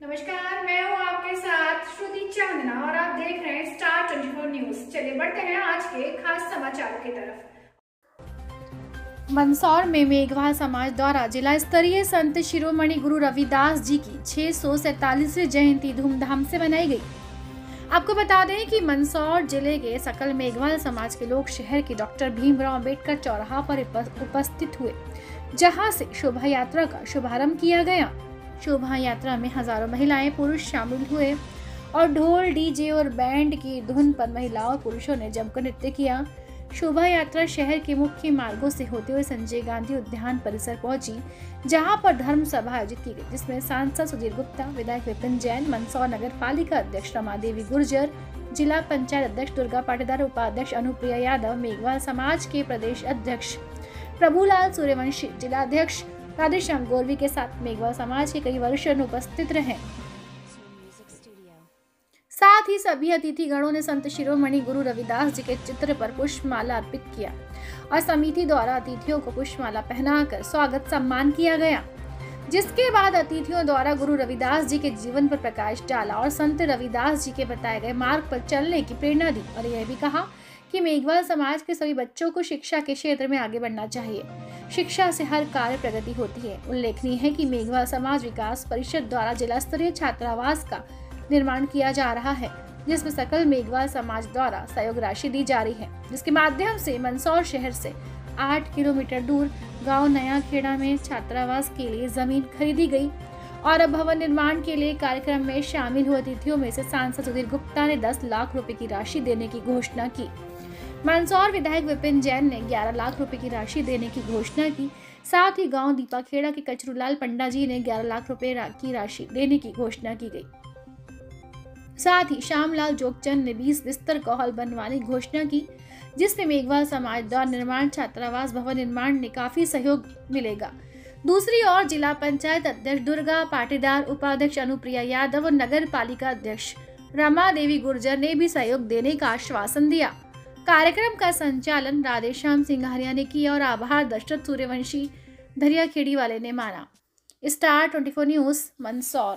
नमस्कार, मैं हूँ आपके साथ श्रुति चांदना और आप देख रहे हैं स्टार 24 न्यूज़ चलिए बढ़ते हैं आज के खास समाचारों की तरफ़। मंदसौर में मेघवाल समाज द्वारा जिला स्तरीय संत शिरोमणि गुरु रविदास जी की छह सौ जयंती धूमधाम से मनाई गई। आपको बता दें कि मंदसौर ज़िले के सकल मेघवाल समाज के लोग शहर के डॉक्टर भीमराव अंबेडकर चौराहा पर उपस्थित हुए, जहाँ से शोभा यात्रा का शुभारंभ किया गया। शोभा यात्रा में हज़ारों महिलाएँ, पुरुष शामिल हुए और ढोल, डीजे और बैंड की धुन पर महिलाओं और पुरुषों ने जमकर नृत्य किया। शोभा यात्रा शहर के मुख्य मार्गों से होते हुए संजय गांधी उद्यान परिसर पहुँची, जहाँ पर धर्म सभा आयोजित की गई, जिसमें सांसद सुधीर गुप्ता, विधायक विपिन जैन, मंदसौर नगर पालिका अध्यक्ष रमा देवी गुर्जर, जिला पंचायत अध्यक्ष दुर्गा पाटीदार, उपाध्यक्ष अनुप्रिया यादव, मेघवाल समाज के प्रदेश अध्यक्ष प्रभुलाल सूर्यवंशी, जिला अध्यक्ष राधेश्याम गोरवी के साथ मेघवाल समाज के कई वरिष्ठ उपस्थित रहे। साथ ही सभी अतिथि गणों ने संत शिरोमणि गुरु रविदास जी के चित्र पर पुष्पमाला अर्पित किया और समिति द्वारा अतिथियों को पुष्पमाला पहनाकर स्वागत सम्मान किया गया। जिसके बाद अतिथियों द्वारा गुरु रविदास जी के जीवन पर प्रकाश डाला और संत रविदास जी के बताए गए मार्ग पर चलने की प्रेरणा दी और यह भी कहा कि मेघवाल समाज के सभी बच्चों को शिक्षा के क्षेत्र में आगे बढ़ना चाहिए। शिक्षा से हर कार्य प्रगति होती है। उल्लेखनीय है कि मेघवाल समाज विकास परिषद द्वारा जिला स्तरीय छात्रावास का निर्माण किया जा रहा है, जिसमें सकल मेघवाल समाज द्वारा सहयोग राशि दी जा रही है। जिसके माध्यम से मंदसौर शहर से आठ किलोमीटर दूर गाँव नया खेड़ा में छात्रावास के लिए ज़मीन खरीदी गई और अब भवन निर्माण के लिए कार्यक्रम में शामिल हुए अतिथियों में से सांसद सुधीर गुप्ता ने 10 लाख रुपए की राशि देने की घोषणा की। मंदसौर विधायक विपिन जैन ने 11 लाख रुपए की राशि देने की घोषणा की। साथ ही गाँव दीपाखेड़ा के कचरूलाल पंडा जी ने 11 लाख रुपए की राशि देने की घोषणा की गई। साथ ही श्यामलाल जोगचंद ने बीस बिस्तर का हॉल बनवाने की घोषणा की, जिसमें मेघवाल समाज द्वारा निर्माण, छात्रावास भवन निर्माण ने काफ़ी सहयोग मिलेगा। दूसरी ओर जिला पंचायत अध्यक्ष दुर्गा, पाटीदार उपाध्यक्ष अनुप्रिया यादव और नगर पालिका अध्यक्ष रमा देवी गुर्जर ने भी सहयोग देने का आश्वासन दिया। कार्यक्रम का संचालन राधेश्याम सिंघारिया ने किया और आभार, दशरथ सूर्यवंशी धरिया खेड़ी वाले ने माना। Star 24 news, Mandsaur.